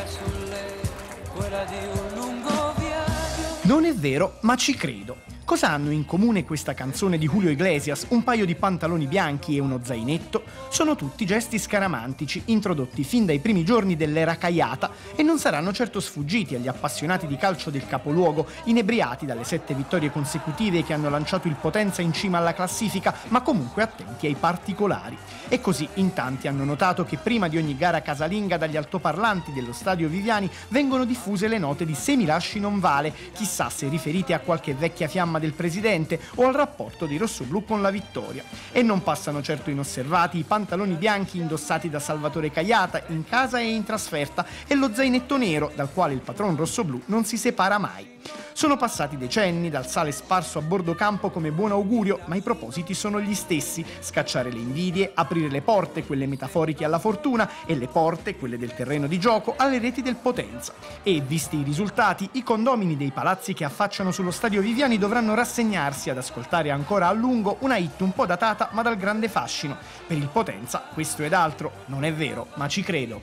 via sulle, quella di un lungo viaggio. Non è vero, ma ci credo. Cosa hanno in comune questa canzone di Julio Iglesias, un paio di pantaloni bianchi e uno zainetto? Sono tutti gesti scaramantici, introdotti fin dai primi giorni dell'era caiata e non saranno certo sfuggiti agli appassionati di calcio del capoluogo, inebriati dalle sette vittorie consecutive che hanno lanciato il Potenza in cima alla classifica, ma comunque attenti ai particolari. E così in tanti hanno notato che prima di ogni gara casalinga dagli altoparlanti dello stadio Viviani vengono diffuse le note di Se lasci non vale, chissà se riferite a qualche vecchia fiamma del presidente o al rapporto di Rossoblu con la vittoria. E non passano certo inosservati i pantaloni bianchi indossati da Salvatore Cagliata in casa e in trasferta e lo zainetto nero dal quale il patron rossoblu non si separa mai. Sono passati decenni dal sale sparso a bordo campo come buon augurio, ma i propositi sono gli stessi: scacciare le invidie, aprire le porte, quelle metaforiche alla fortuna, e le porte, quelle del terreno di gioco, alle reti del Potenza. E, visti i risultati, i condomini dei palazzi che affacciano sullo stadio Viviani dovranno rassegnarsi ad ascoltare ancora a lungo una hit un po' datata ma dal grande fascino. Per il Potenza questo ed altro non è vero, ma ci credo.